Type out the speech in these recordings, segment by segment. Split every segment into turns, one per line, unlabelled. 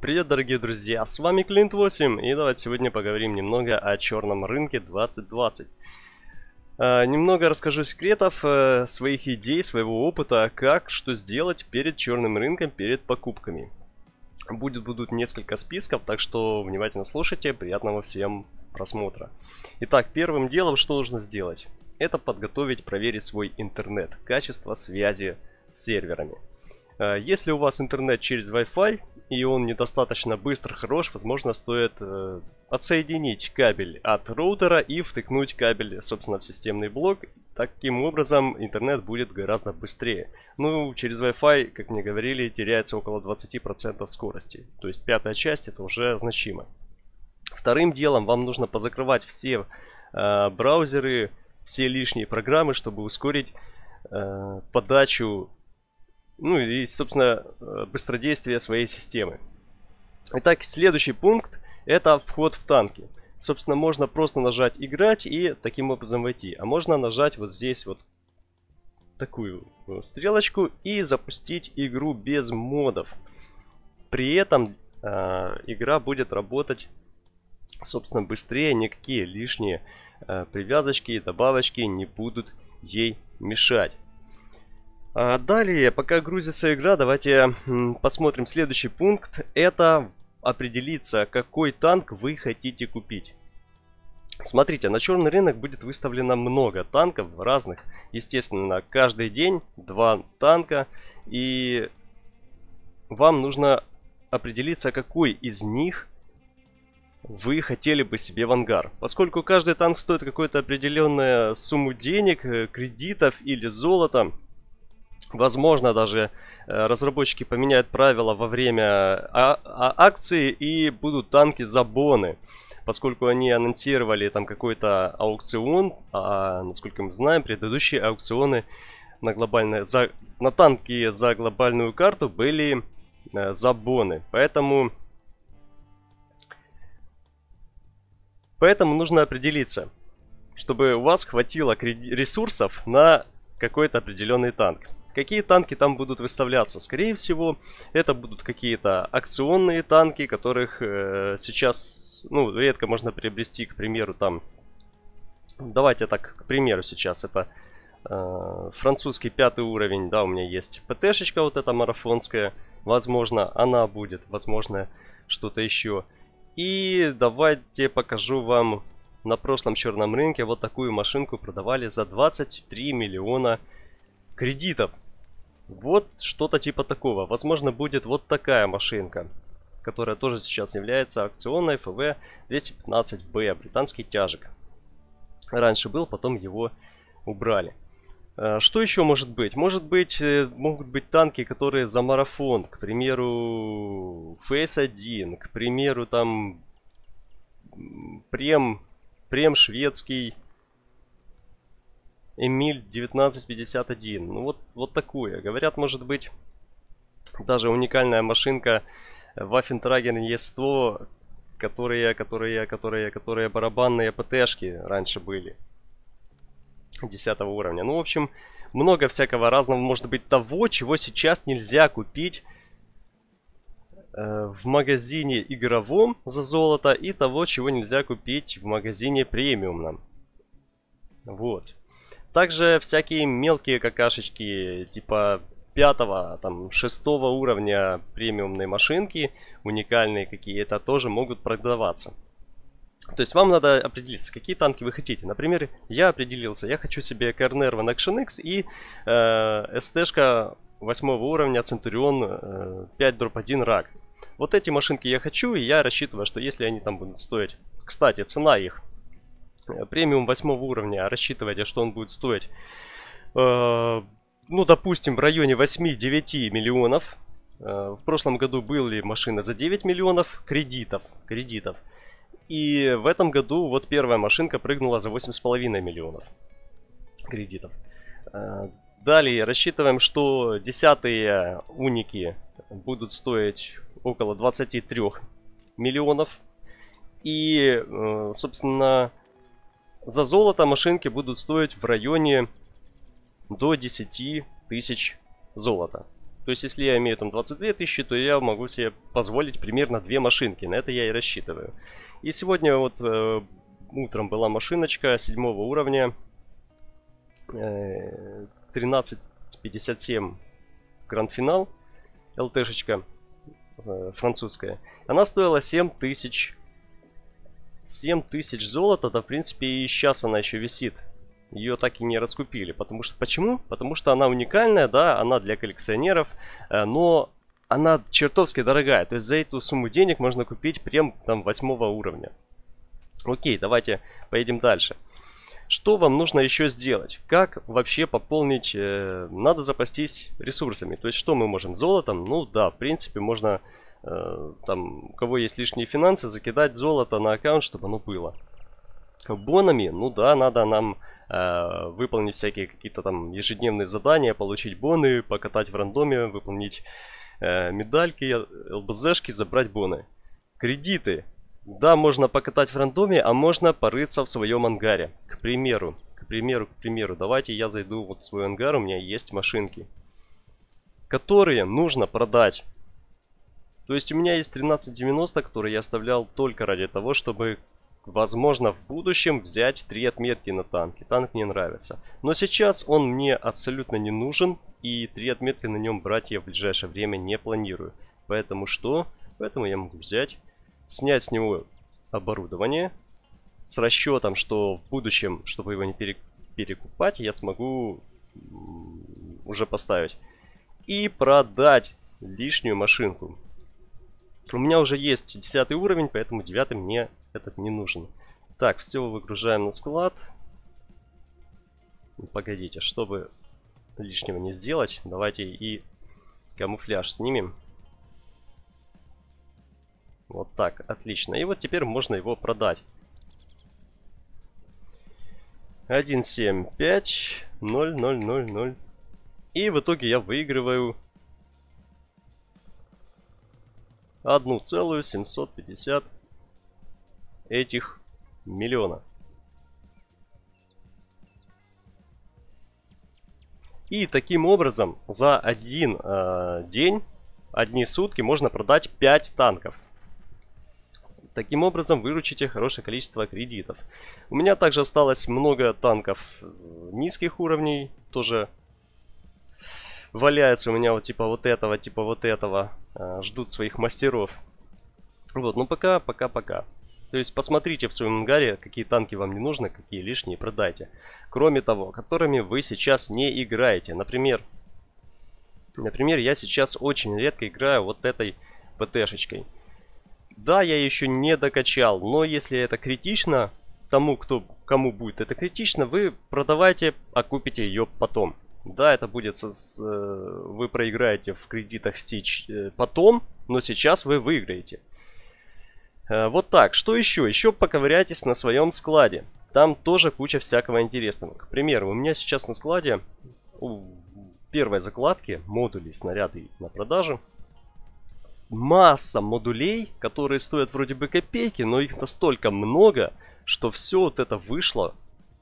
Привет, дорогие друзья, с вами Клинт 8, и давайте сегодня поговорим немного о черном рынке 2020. Э, немного расскажу секретов, э, своих идей, своего опыта, как, что сделать перед черным рынком, перед покупками. Будет, будут несколько списков, так что внимательно слушайте, приятного всем просмотра. Итак, первым делом, что нужно сделать? Это подготовить, проверить свой интернет, качество связи с серверами. Э, если у вас интернет через Wi-Fi и он недостаточно быстро, хорош, возможно, стоит э, отсоединить кабель от роутера и втыкнуть кабель, собственно, в системный блок. Таким образом, интернет будет гораздо быстрее. Ну, через Wi-Fi, как мне говорили, теряется около 20% скорости. То есть пятая часть это уже значимо. Вторым делом вам нужно позакрывать все э, браузеры, все лишние программы, чтобы ускорить э, подачу ну и, собственно, э, быстродействие своей системы. Итак, следующий пункт это вход в танки. Собственно, можно просто нажать играть и таким образом войти. А можно нажать вот здесь вот такую стрелочку и запустить игру без модов. При этом э, игра будет работать, собственно, быстрее. Никакие лишние э, привязочки и добавочки не будут ей мешать. А далее, пока грузится игра, давайте посмотрим следующий пункт. Это определиться, какой танк вы хотите купить. Смотрите, на черный рынок будет выставлено много танков разных. Естественно, каждый день два танка. И вам нужно определиться, какой из них вы хотели бы себе в ангар. Поскольку каждый танк стоит какую-то определенную сумму денег, э, кредитов или золота, Возможно, даже э, разработчики поменяют правила во время а а акции и будут танки за боны. Поскольку они анонсировали там какой-то аукцион, а насколько мы знаем, предыдущие аукционы на, глобальные, за, на танки за глобальную карту были э, за боны. Поэтому, поэтому нужно определиться, чтобы у вас хватило ресурсов на какой-то определенный танк. Какие танки там будут выставляться? Скорее всего, это будут какие-то акционные танки, которых э, сейчас, ну, редко можно приобрести, к примеру, там... Давайте так, к примеру, сейчас это э, французский пятый уровень, да, у меня есть ПТшечка вот эта марафонская. Возможно, она будет, возможно, что-то еще. И давайте покажу вам на прошлом черном рынке вот такую машинку продавали за 23 миллиона кредитов. Вот что-то типа такого. Возможно, будет вот такая машинка, которая тоже сейчас является акционной FV 215B, британский тяжик. Раньше был, потом его убрали. Э, что еще может быть? Может быть, э, могут быть танки, которые за марафон. К примеру, Face 1, к примеру, там Прем, Прем шведский, Эмиль 1951. Ну вот, вот такое. Говорят, может быть, даже уникальная машинка Waffentragen E100, которые, которые, которые, которые барабанные ПТшки раньше были. 10 уровня. Ну, в общем, много всякого разного может быть того, чего сейчас нельзя купить э, в магазине игровом за золото и того, чего нельзя купить в магазине премиумном. Вот. Также всякие мелкие какашечки, типа пятого, там, шестого уровня премиумной машинки, уникальные какие-то, тоже могут продаваться. То есть вам надо определиться, какие танки вы хотите. Например, я определился, я хочу себе Корнерва Action X и э, СТ-шка 8 уровня Centurion э, 5-1 рак. Вот эти машинки я хочу, и я рассчитываю, что если они там будут стоить... Кстати, цена их премиум восьмого уровня, рассчитывайте, что он будет стоить, э, ну, допустим, в районе 8-9 миллионов. Э, в прошлом году были машины за 9 миллионов кредитов, кредитов. И в этом году вот первая машинка прыгнула за 8,5 миллионов кредитов. Э, далее рассчитываем, что десятые уники будут стоить около 23 миллионов. И, собственно, за золото машинки будут стоить в районе до 10 тысяч золота. То есть, если я имею там 22 тысячи, то я могу себе позволить примерно две машинки. На это я и рассчитываю. И сегодня вот э, утром была машиночка седьмого уровня. Э, 13.57 гранд-финал. ЛТшечка э, французская. Она стоила 7 тысяч. 7 тысяч золота, да в принципе и сейчас она еще висит ее так и не раскупили. Потому что почему? Потому что она уникальная, да, она для коллекционеров, э, но она чертовски дорогая. То есть за эту сумму денег можно купить прям там восьмого уровня. Окей, давайте поедем дальше. Что вам нужно еще сделать? Как вообще пополнить? Э, надо запастись ресурсами. То есть что мы можем? Золотом? Ну да, в принципе можно, там, у кого есть лишние финансы, закидать золото на аккаунт, чтобы оно было. Бонами? Ну да, надо нам Э, выполнить всякие какие-то там ежедневные задания, получить боны, покатать в рандоме, выполнить э, медальки, ЛБЗшки, забрать боны. Кредиты. Да, можно покатать в рандоме, а можно порыться в своем ангаре. К примеру, к примеру, к примеру, давайте я зайду вот в свой ангар, у меня есть машинки, которые нужно продать. То есть у меня есть 1390, которые я оставлял только ради того, чтобы возможно в будущем взять три отметки на танке. Танк мне нравится. Но сейчас он мне абсолютно не нужен. И три отметки на нем брать я в ближайшее время не планирую. Поэтому что? Поэтому я могу взять, снять с него оборудование. С расчетом, что в будущем, чтобы его не перекупать, я смогу уже поставить. И продать лишнюю машинку. У меня уже есть 10 уровень, поэтому 9 мне этот не нужен. Так, все выгружаем на склад. Погодите, чтобы лишнего не сделать, давайте и камуфляж снимем. Вот так, отлично. И вот теперь можно его продать. 175 0 0 0 0. И в итоге я выигрываю 1,750 этих миллиона. И таким образом за один э, день, одни сутки можно продать 5 танков. Таким образом выручите хорошее количество кредитов. У меня также осталось много танков низких уровней, тоже валяются у меня вот типа вот этого, типа вот этого, э, ждут своих мастеров. Вот, ну пока, пока, пока. То есть посмотрите в своем ангаре, какие танки вам не нужны, какие лишние продайте. Кроме того, которыми вы сейчас не играете. Например, например, я сейчас очень редко играю вот этой ПТшечкой. Да, я еще не докачал, но если это критично, тому, кто, кому будет это критично, вы продавайте, а купите ее потом. Да, это будет, э, вы проиграете в кредитах э, потом, но сейчас вы выиграете. Э, вот так. Что еще? Еще поковыряйтесь на своем складе. Там тоже куча всякого интересного. К примеру, у меня сейчас на складе у первой закладки модулей, снаряды на продажу. Масса модулей, которые стоят вроде бы копейки, но их настолько много, что все вот это вышло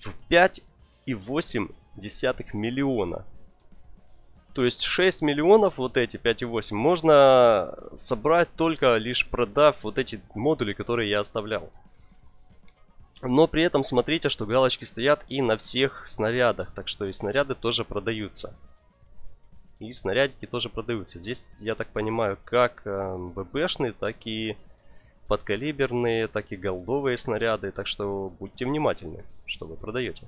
в 5,8 миллиона. То есть 6 миллионов, вот эти 5,8, можно собрать только лишь продав вот эти модули, которые я оставлял. Но при этом смотрите, что галочки стоят и на всех снарядах, так что и снаряды тоже продаются. И снарядики тоже продаются. Здесь, я так понимаю, как э, ББшные, так и подкалиберные, так и голдовые снаряды. Так что будьте внимательны, что вы продаете.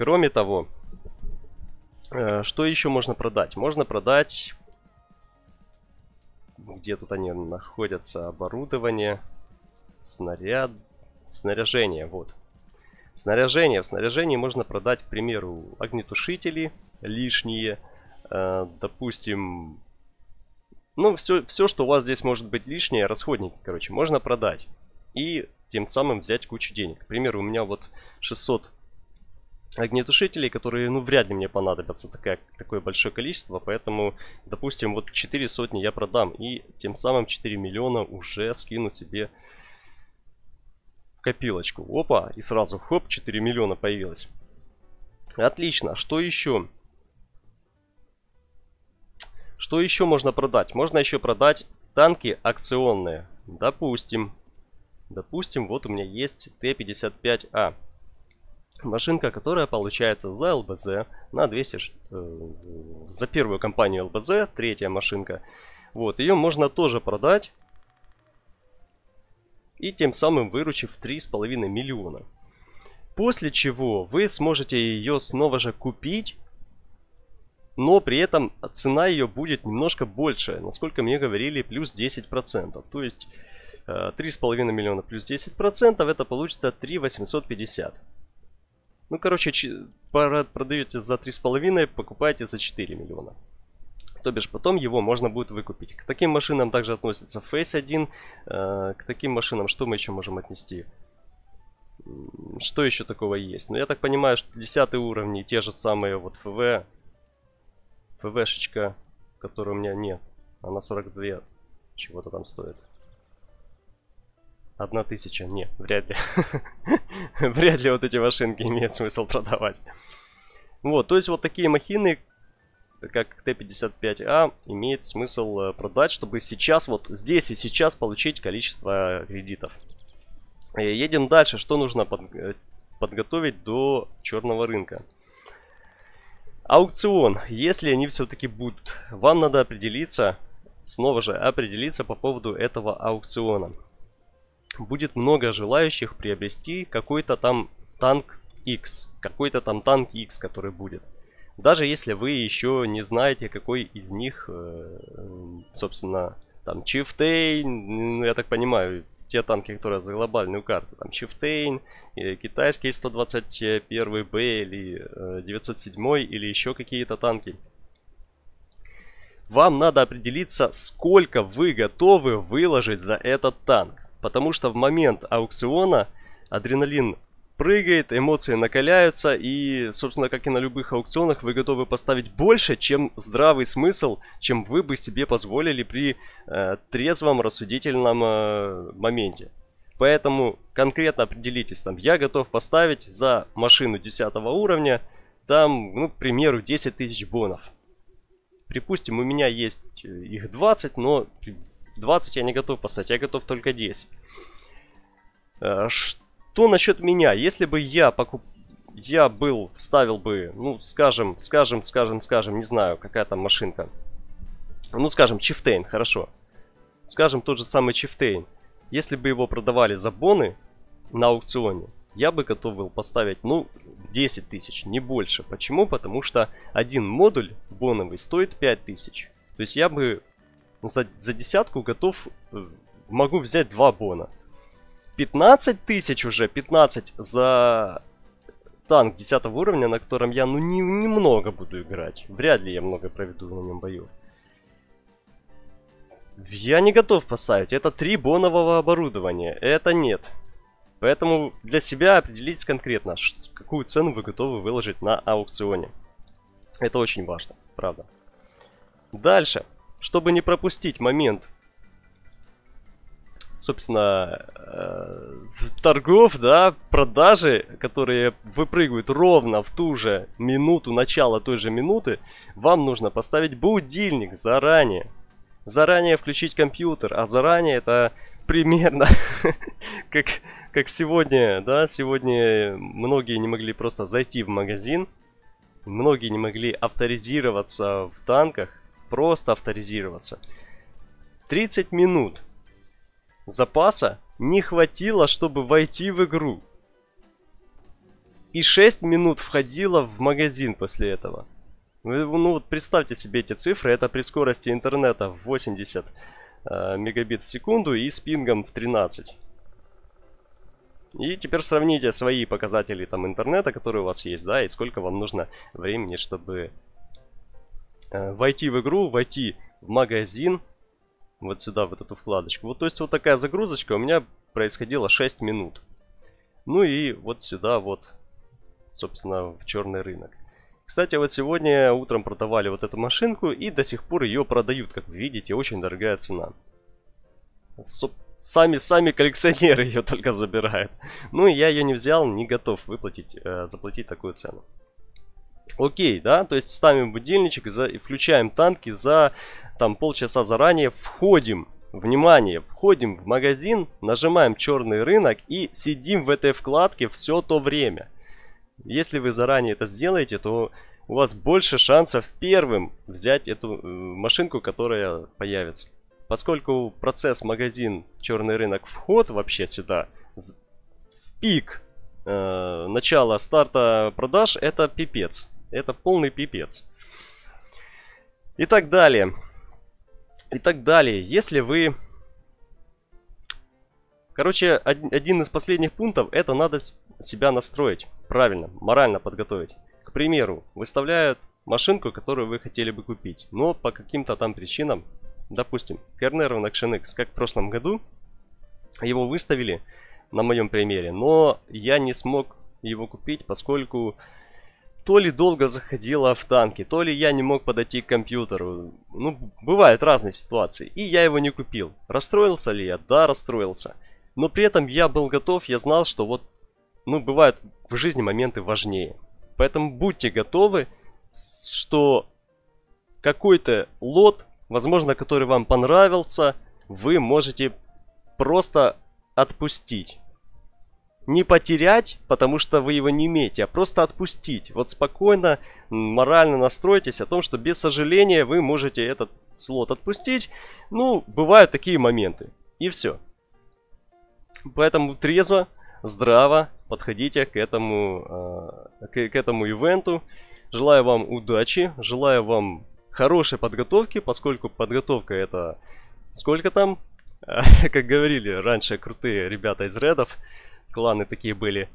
Кроме того, Э, что еще можно продать? Можно продать... Где тут они находятся? Оборудование, снаряд, снаряжение, вот. Снаряжение. В снаряжении можно продать, к примеру, огнетушители лишние. Э, допустим, ну, все, все, что у вас здесь может быть лишнее, расходники, короче, можно продать. И тем самым взять кучу денег. К примеру, у меня вот 600 огнетушителей, которые, ну, вряд ли мне понадобятся такое, такое большое количество, поэтому, допустим, вот 4 сотни я продам, и тем самым 4 миллиона уже скину себе копилочку. Опа, и сразу, хоп, 4 миллиона появилось. Отлично, что еще? Что еще можно продать? Можно еще продать танки акционные. Допустим. Допустим, вот у меня есть Т-55А. Машинка, которая получается за ЛБЗ на 200... Э, за первую компанию ЛБЗ, третья машинка. Вот, ее можно тоже продать. И тем самым выручив 3,5 миллиона. После чего вы сможете ее снова же купить. Но при этом цена ее будет немножко больше. Насколько мне говорили, плюс 10%. То есть 3,5 э, миллиона плюс 10% это получится 3 850. Ну, короче, продаете за 3,5, покупаете за 4 миллиона. То бишь потом его можно будет выкупить. К таким машинам также относится Face 1. Э, к таким машинам что мы еще можем отнести? Что еще такого есть? Ну, я так понимаю, что 10 уровни, те же самые вот ФВ. ФВшечка, которой у меня нет. Она 42 чего-то там стоит. Одна тысяча? Не, вряд ли. вряд ли вот эти машинки имеет смысл продавать. Вот, то есть вот такие махины, как Т-55А, имеет смысл э, продать, чтобы сейчас, вот здесь и сейчас получить количество кредитов. И едем дальше. Что нужно под, э, подготовить до черного рынка? Аукцион. Если они все-таки будут, вам надо определиться, снова же определиться по поводу этого аукциона будет много желающих приобрести какой-то там танк X, какой-то там танк X, который будет. Даже если вы еще не знаете, какой из них, э, собственно, там Chieftain, ну я так понимаю, те танки, которые за глобальную карту, там Chieftain, китайский 121B или 907 э, или еще какие-то танки. Вам надо определиться, сколько вы готовы выложить за этот танк. Потому что в момент аукциона адреналин прыгает, эмоции накаляются, и, собственно, как и на любых аукционах, вы готовы поставить больше, чем здравый смысл, чем вы бы себе позволили при э, трезвом, рассудительном э, моменте. Поэтому конкретно определитесь, там, я готов поставить за машину 10 уровня, там, ну, к примеру, 10 тысяч бонов. Припустим, у меня есть э, их 20, но 20 я не готов поставить, я готов только 10. Э, что насчет меня? Если бы я покуп... Я был, ставил бы, ну, скажем, скажем, скажем, скажем, не знаю, какая там машинка. Ну, скажем, Чифтейн, хорошо. Скажем, тот же самый Чифтейн. Если бы его продавали за боны на аукционе, я бы готов был поставить, ну, 10 тысяч, не больше. Почему? Потому что один модуль боновый стоит 5 тысяч. То есть я бы за, за десятку готов, э, могу взять два бона. 15 тысяч уже, 15 за танк 10 уровня, на котором я, ну, не, немного буду играть. Вряд ли я много проведу на нем боев. Я не готов поставить. Это три бонового оборудования. Это нет. Поэтому для себя определитесь конкретно, какую цену вы готовы выложить на аукционе. Это очень важно, правда. Дальше чтобы не пропустить момент, собственно, э, торгов, да, продажи, которые выпрыгивают ровно в ту же минуту, начало той же минуты, вам нужно поставить будильник заранее. Заранее включить компьютер, а заранее это примерно как, как сегодня, да, сегодня многие не могли просто зайти в магазин, многие не могли авторизироваться в танках, просто авторизироваться. 30 минут запаса не хватило, чтобы войти в игру. И 6 минут входило в магазин после этого. Ну вот представьте себе эти цифры, это при скорости интернета в 80 э, мегабит в секунду и с пингом в 13. И теперь сравните свои показатели там интернета, которые у вас есть, да, и сколько вам нужно времени, чтобы войти в игру, войти в магазин, вот сюда, в эту вкладочку. Вот, то есть, вот такая загрузочка у меня происходила 6 минут. Ну и вот сюда вот, собственно, в черный рынок. Кстати, вот сегодня утром продавали вот эту машинку и до сих пор ее продают, как вы видите, очень дорогая цена. Сами, сами коллекционеры ее только забирают. Ну и я ее не взял, не готов выплатить, э, заплатить такую цену. Окей, да, то есть ставим будильничек, за, включаем танки за там полчаса заранее, входим, внимание, входим в магазин, нажимаем черный рынок и сидим в этой вкладке все то время. Если вы заранее это сделаете, то у вас больше шансов первым взять эту э, машинку, которая появится. Поскольку процесс магазин, черный рынок, вход вообще сюда, пик э, начала старта продаж, это пипец. Это полный пипец. И так далее. И так далее. Если вы... Короче, один из последних пунктов, это надо себя настроить правильно, морально подготовить. К примеру, выставляют машинку, которую вы хотели бы купить, но по каким-то там причинам, допустим, Kernel Action X, как в прошлом году, его выставили на моем примере, но я не смог его купить, поскольку то ли долго заходила в танки, то ли я не мог подойти к компьютеру. Ну, бывают разные ситуации. И я его не купил. Расстроился ли я? Да, расстроился. Но при этом я был готов, я знал, что вот, ну, бывают в жизни моменты важнее. Поэтому будьте готовы, что какой-то лот, возможно, который вам понравился, вы можете просто отпустить не потерять, потому что вы его не имеете, а просто отпустить. Вот спокойно, морально настройтесь о том, что без сожаления вы можете этот слот отпустить. Ну, бывают такие моменты. И все. Поэтому трезво, здраво подходите к этому, к, к этому ивенту. Желаю вам удачи, желаю вам хорошей подготовки, поскольку подготовка это сколько там, как говорили раньше крутые ребята из редов, кланы такие были.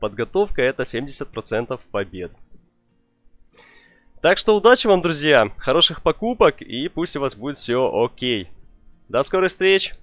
Подготовка это 70% побед. Так что удачи вам, друзья, хороших покупок и пусть у вас будет все окей. До скорых встреч!